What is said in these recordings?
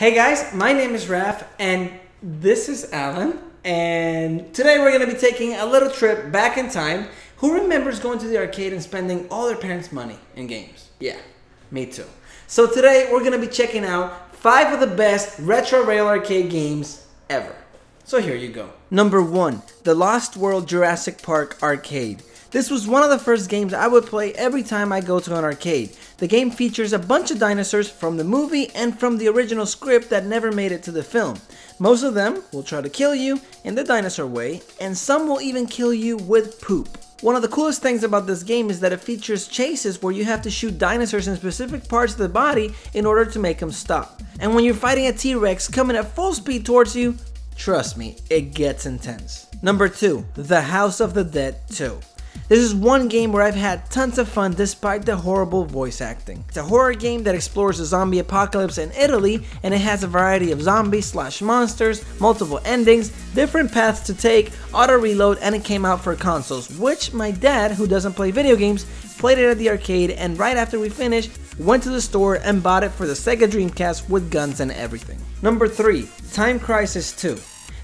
Hey guys, my name is Raf and this is Alan. And today we're going to be taking a little trip back in time. Who remembers going to the arcade and spending all their parents' money in games? Yeah, me too. So today we're going to be checking out five of the best retro rail arcade games ever. So here you go. Number one, The Lost World Jurassic Park Arcade. This was one of the first games I would play every time I go to an arcade. The game features a bunch of dinosaurs from the movie and from the original script that never made it to the film. Most of them will try to kill you in the dinosaur way, and some will even kill you with poop. One of the coolest things about this game is that it features chases where you have to shoot dinosaurs in specific parts of the body in order to make them stop. And when you're fighting a T-Rex coming at full speed towards you, trust me, it gets intense. Number 2. The House of the Dead 2. This is one game where I've had tons of fun despite the horrible voice acting. It's a horror game that explores the zombie apocalypse in Italy and it has a variety of zombies slash monsters, multiple endings, different paths to take, auto reload and it came out for consoles, which my dad, who doesn't play video games, played it at the arcade and right after we finished, went to the store and bought it for the Sega Dreamcast with guns and everything. Number 3. Time Crisis 2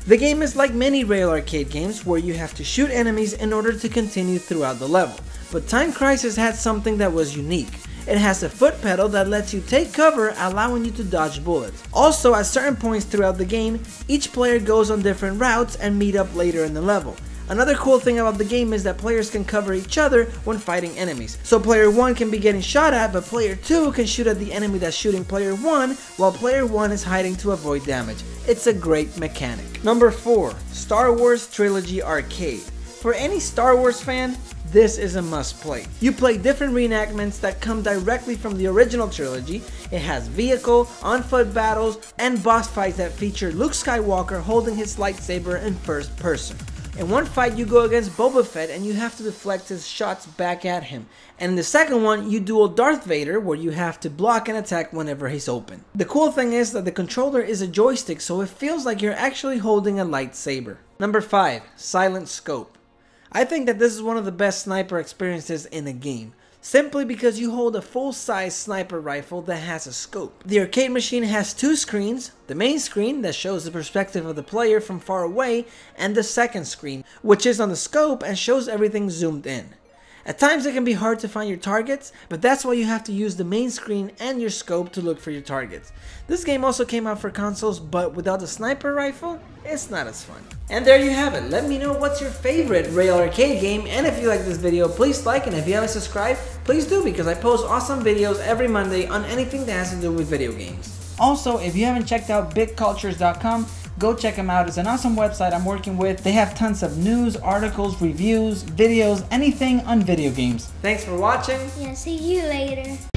the game is like many rail arcade games where you have to shoot enemies in order to continue throughout the level, but Time Crisis had something that was unique. It has a foot pedal that lets you take cover allowing you to dodge bullets. Also at certain points throughout the game, each player goes on different routes and meet up later in the level. Another cool thing about the game is that players can cover each other when fighting enemies. So player 1 can be getting shot at, but player 2 can shoot at the enemy that's shooting player 1, while player 1 is hiding to avoid damage. It's a great mechanic. Number 4. Star Wars Trilogy Arcade. For any Star Wars fan, this is a must play. You play different reenactments that come directly from the original trilogy. It has vehicle, on foot battles, and boss fights that feature Luke Skywalker holding his lightsaber in first person. In one fight, you go against Boba Fett and you have to deflect his shots back at him. And in the second one, you duel Darth Vader where you have to block and attack whenever he's open. The cool thing is that the controller is a joystick so it feels like you're actually holding a lightsaber. Number 5. Silent Scope. I think that this is one of the best sniper experiences in a game simply because you hold a full-size sniper rifle that has a scope. The arcade machine has two screens, the main screen that shows the perspective of the player from far away, and the second screen, which is on the scope and shows everything zoomed in. At times it can be hard to find your targets, but that's why you have to use the main screen and your scope to look for your targets. This game also came out for consoles, but without the sniper rifle, it's not as fun. And there you have it. Let me know what's your favorite Rail Arcade game, and if you like this video, please like, and if you haven't subscribed, please do because I post awesome videos every Monday on anything that has to do with video games. Also, if you haven't checked out bitcultures.com, Go check them out. It's an awesome website I'm working with. They have tons of news, articles, reviews, videos, anything on video games. Thanks for watching. Yeah, see you later.